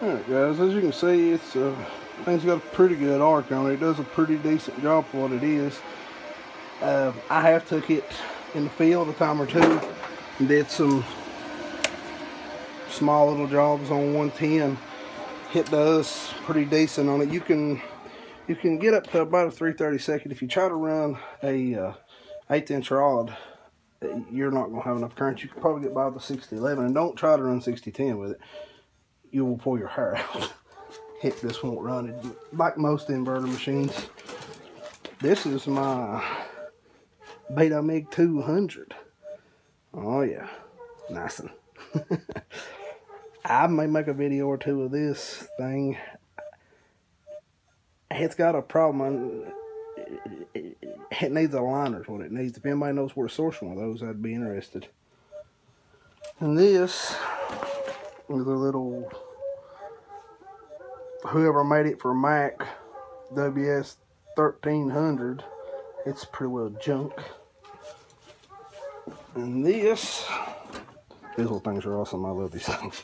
Alright guys, as you can see, it's uh, thing's got a pretty good arc on it. It does a pretty decent job for what it is. Uh, I have took it in the field a time or two and did some small little jobs on 110. It does pretty decent on it. You can you can get up to about a 332nd if you try to run a uh, eighth inch rod. You're not gonna have enough current. You can probably get by with the 6011, and don't try to run 6010 with it. You will pull your hair out. Heck, this won't run. It, like most inverter machines. This is my Beta MiG 200. Oh yeah, nice one. I may make a video or two of this thing. It's got a problem. It needs a liner what it needs. If anybody knows where to source one of those, I'd be interested. And this a little whoever made it for Mac WS 1300. It's pretty well junk. And this, these little things are awesome. I love these things.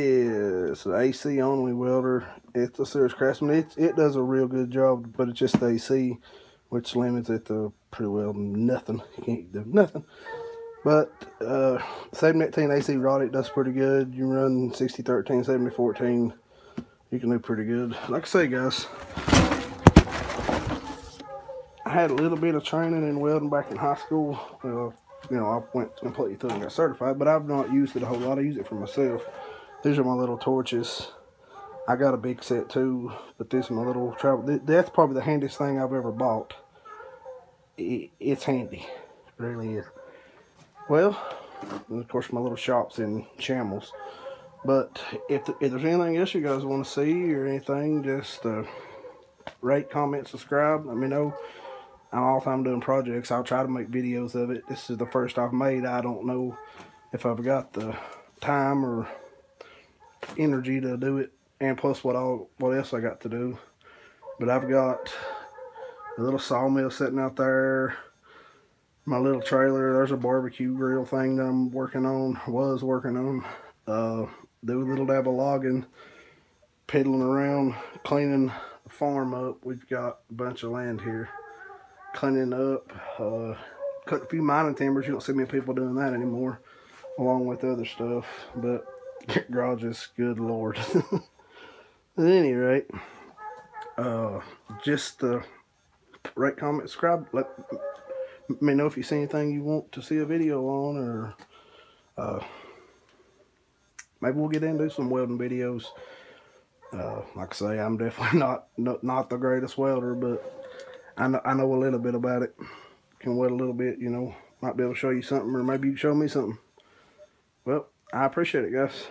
It's an AC only welder. It's a Sears Craftsman. It, it does a real good job, but it's just AC, which limits it to pretty well nothing. You can't do nothing. But uh, 718 AC rod, it does pretty good. You run 6013, 7014, you can do pretty good. Like I say, guys, I had a little bit of training in welding back in high school. Uh, you know, I went completely through and got certified, but I've not used it a whole lot. I use it for myself. These are my little torches. I got a big set too, but this is my little travel. That's probably the handiest thing I've ever bought. it's handy, it really is. Well, of course my little shop's in shambles. But if, if there's anything else you guys want to see or anything, just uh, rate, comment, subscribe. Let me know. I'm all time doing projects. I'll try to make videos of it. This is the first I've made. I don't know if I've got the time or energy to do it and plus what all what else I got to do. But I've got a little sawmill sitting out there. My little trailer. There's a barbecue grill thing that I'm working on. Was working on. Uh, do a little dab of logging, peddling around, cleaning the farm up. We've got a bunch of land here. Cleaning up. Uh, cut a few mining timbers. You don't see many people doing that anymore. Along with other stuff. But garages, good lord. At any rate, uh, just uh, rate, comment, subscribe. Let me know if you see anything you want to see a video on, or uh, maybe we'll get into some welding videos. Uh, like I say, I'm definitely not, not not the greatest welder, but I know, I know a little bit about it. Can weld a little bit, you know. Might be able to show you something, or maybe you show me something. Well, I appreciate it, guys.